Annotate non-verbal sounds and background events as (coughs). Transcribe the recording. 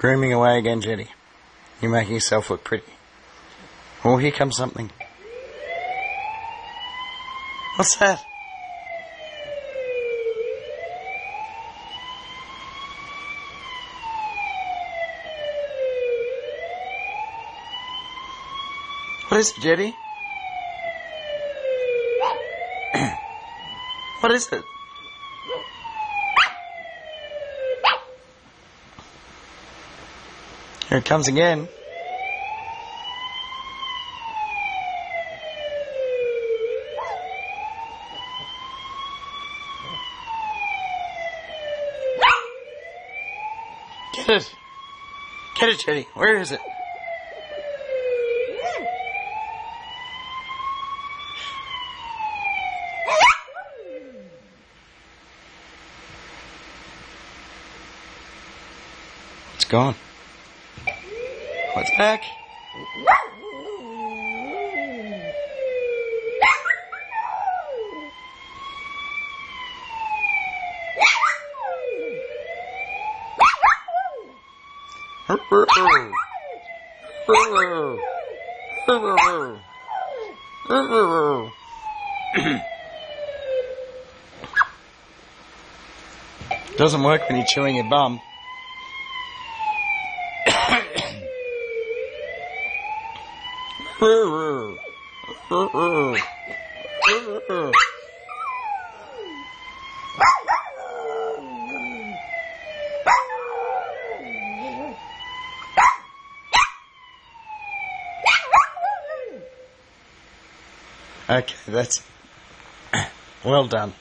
Grooming away again, Jetty. You're making yourself look pretty. Oh, here comes something. What's that? What is it, Jetty? what is it? Here it comes again. Get it! Get it, Jetty. Where is it? It's gone. What's back? Doesn't work when you're chewing your bum. Okay, that's (coughs) well done.